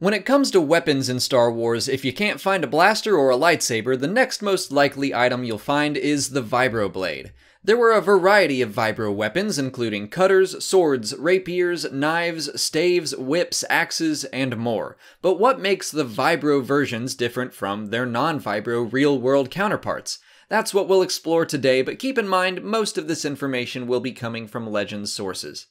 When it comes to weapons in Star Wars, if you can't find a blaster or a lightsaber, the next most likely item you'll find is the Vibroblade. There were a variety of vibro weapons, including cutters, swords, rapiers, knives, staves, whips, axes, and more. But what makes the vibro versions different from their non vibro real world counterparts? That's what we'll explore today, but keep in mind most of this information will be coming from Legends sources.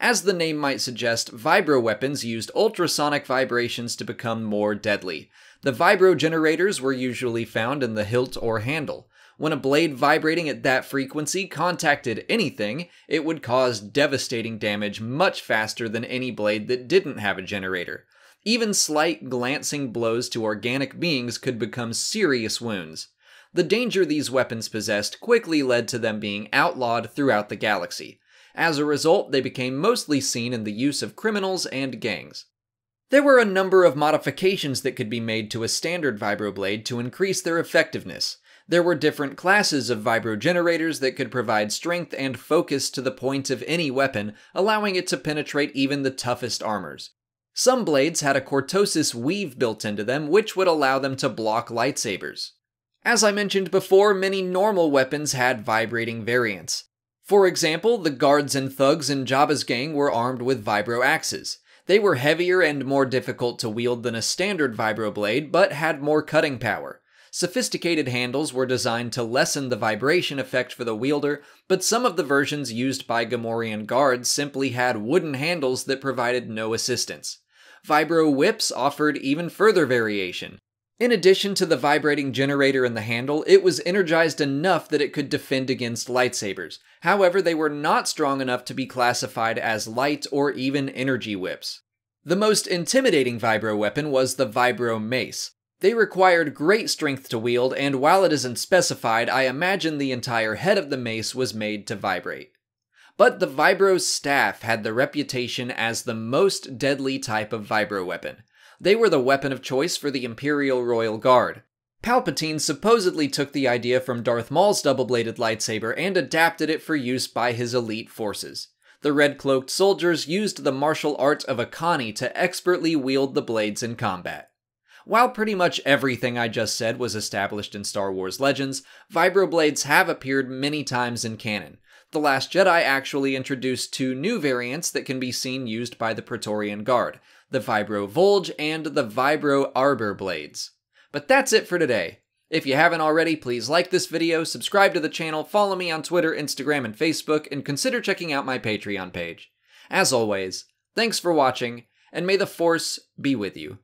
As the name might suggest, vibro weapons used ultrasonic vibrations to become more deadly. The vibro generators were usually found in the hilt or handle. When a blade vibrating at that frequency contacted anything, it would cause devastating damage much faster than any blade that didn't have a generator. Even slight glancing blows to organic beings could become serious wounds. The danger these weapons possessed quickly led to them being outlawed throughout the galaxy. As a result, they became mostly seen in the use of criminals and gangs. There were a number of modifications that could be made to a standard vibroblade to increase their effectiveness. There were different classes of vibrogenerators that could provide strength and focus to the point of any weapon, allowing it to penetrate even the toughest armors. Some blades had a cortosis weave built into them, which would allow them to block lightsabers. As I mentioned before, many normal weapons had vibrating variants. For example, the guards and thugs in Jabba's gang were armed with vibro axes. They were heavier and more difficult to wield than a standard vibro blade, but had more cutting power. Sophisticated handles were designed to lessen the vibration effect for the wielder, but some of the versions used by Gamorrean guards simply had wooden handles that provided no assistance. Vibro whips offered even further variation. In addition to the vibrating generator in the handle, it was energized enough that it could defend against lightsabers. However, they were not strong enough to be classified as light or even energy whips. The most intimidating vibro weapon was the vibro mace. They required great strength to wield, and while it isn't specified, I imagine the entire head of the mace was made to vibrate. But the vibro staff had the reputation as the most deadly type of vibro weapon. They were the weapon of choice for the Imperial Royal Guard. Palpatine supposedly took the idea from Darth Maul's double bladed lightsaber and adapted it for use by his elite forces. The red cloaked soldiers used the martial art of Echani to expertly wield the blades in combat. While pretty much everything I just said was established in Star Wars Legends, vibroblades have appeared many times in canon. The Last Jedi actually introduced two new variants that can be seen used by the Praetorian Guard the Vibro Voulge and the Vibro Arbir blades. But that's it for today. If you haven't already, please like this video, subscribe to the channel, follow me on Twitter, Instagram, and Facebook, and consider checking out my Patreon page. As always, thanks for watching, and may the Force be with you.